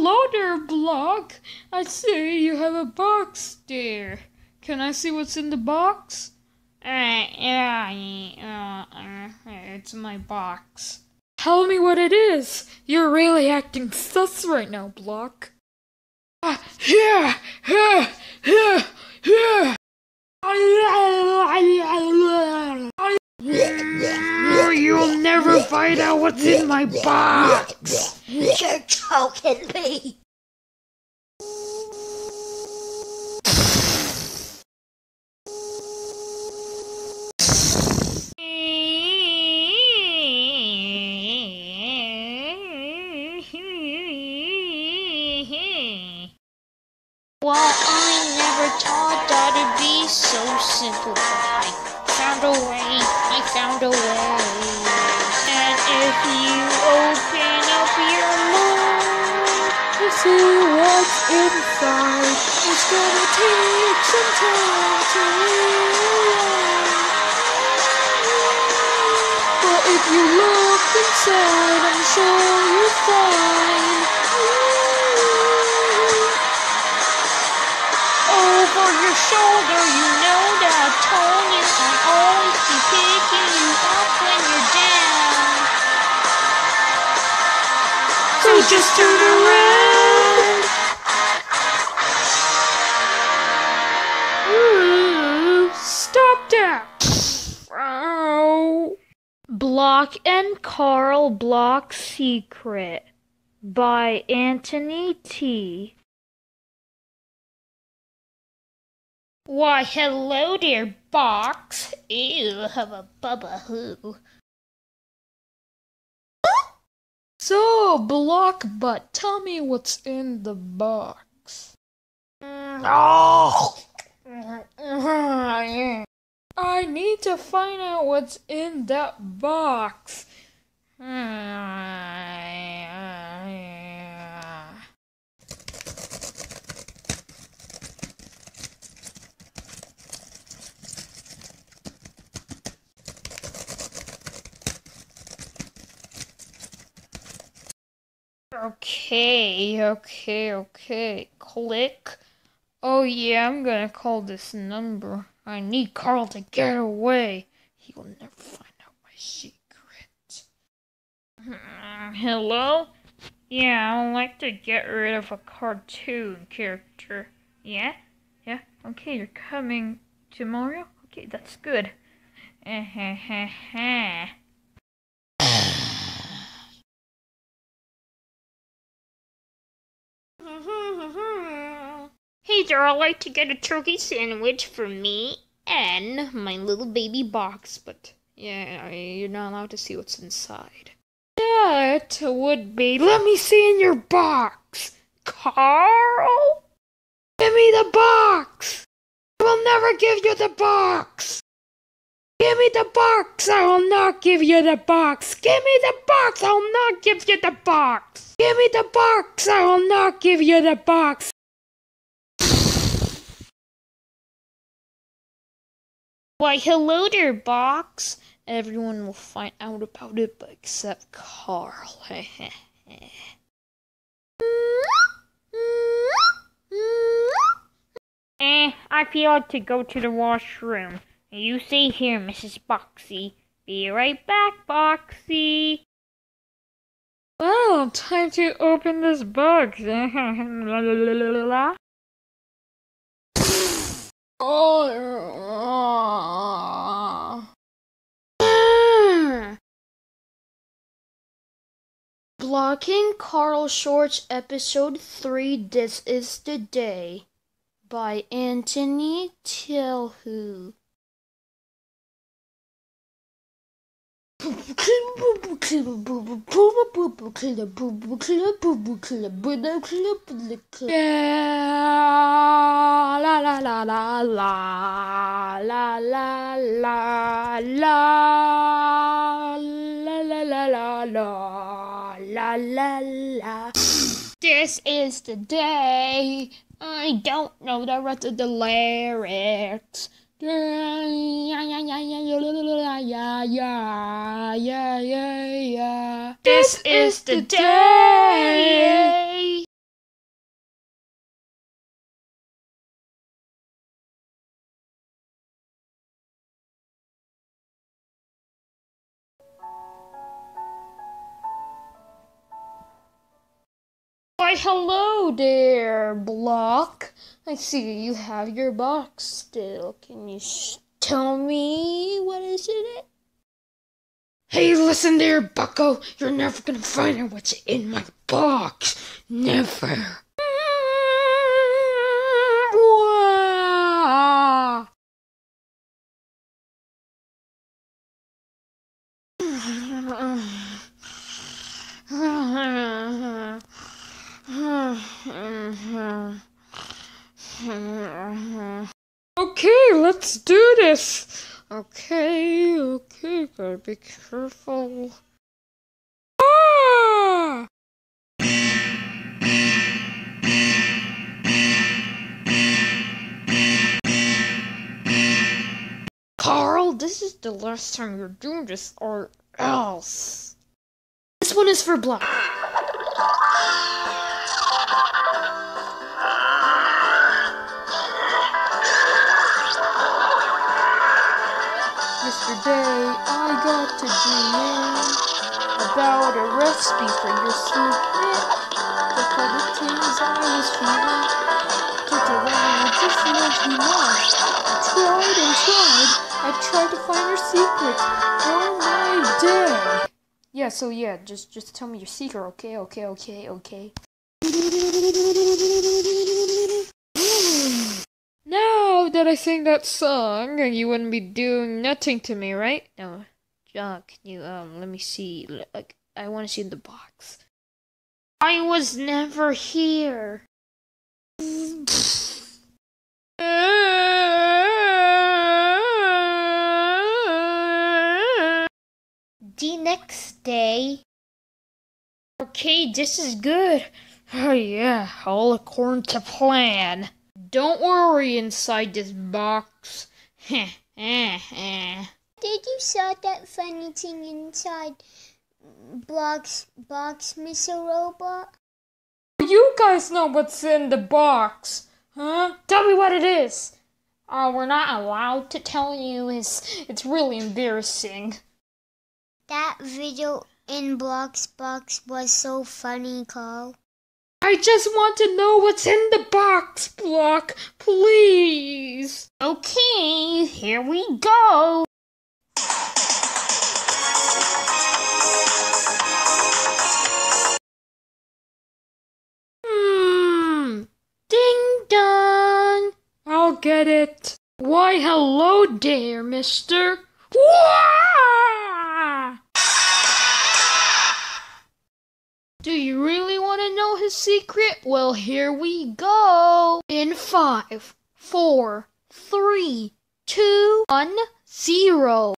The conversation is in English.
hello there, Block. I see you have a box there. Can I see what's in the box? Uh, yeah, uh, uh, it's my box. Tell me what it is. You're really acting sus right now, Block. Uh, yeah, yeah, yeah, yeah. You'll never find out what's in my box. You're choking me. Inside, it's gonna take some time to realize. But if you look inside, I'm sure you'll find. over your shoulder, you know that I've told you I'll always be picking you up when you're down. So just turn around. Block and Carl Block Secret by Anthony T. Why, hello dear box. Ew, have a bubba hoo. So, Block Butt, tell me what's in the box. Mm. Oh! I need to find out what's in that box. Okay, okay, okay. Click. Oh yeah, I'm gonna call this number. I need Carl to get away. He will never find out my secret. Hmm, hello? Yeah, I would like to get rid of a cartoon character. Yeah? Yeah? Okay, you're coming tomorrow? Okay, that's good. Eh, eh, eh, There, I'd like to get a turkey sandwich for me and my little baby box, but yeah, you're not allowed to see what's inside. That would be. Let me see in your box, Carl. Give me the box. I will never give you the box. Give me the box. I will not give you the box. Give me the box. I will not give you the box. Give me the box. I will not give you the box. Why, hello there, box. Everyone will find out about it, but except Carl. eh, I feel like to go to the washroom. You stay here, Mrs. Boxy. Be right back, Boxy. Well, time to open this box. oh. Block and Carl Shorts Episode 3 This is the Day by Anthony Tilhu. La la la la la la la la la la la la la la la la. This is the day. I don't know the rest of the lyrics. Yeah, yeah, yeah, yeah, yeah, yeah, yeah, yeah, yeah, yeah, yeah. This is the day. Why, hello there, Block. I see you have your box still. Can you tell me what is in it? Hey, listen there, bucko. You're never gonna find out what's in my box. Never. Okay, let's do this. Okay, gotta be careful. Ah! Carl, this is the last time you're doing this, or else. This one is for Block. Dreaming about a recipe for your secret. Look all the things I was feeling. Took a while, just left me lost. I tried and tried. I tried to find your secret. Oh my day. Yeah, so yeah, just just tell me your secret, okay? Okay, okay, okay. Now that I sing that song, you wouldn't be doing nothing to me, right? No, John, can you um let me see? Like, I want to see the box. I was never here. The next day, Okay, this is good. Oh yeah, all according to plan. Don't worry inside this box. Eh, eh, eh. Did you saw that funny thing inside box box, Mr. Robot? You guys know what's in the box, huh? Tell me what it is. Oh, we're not allowed to tell you. It's it's really embarrassing. That video in Block's Box was so funny, Carl. I just want to know what's in the box, Block, please. Okay, here we go. Get it. Why, hello there, mister. Wah! Do you really want to know his secret? Well, here we go. In five, four, three, two, one, zero.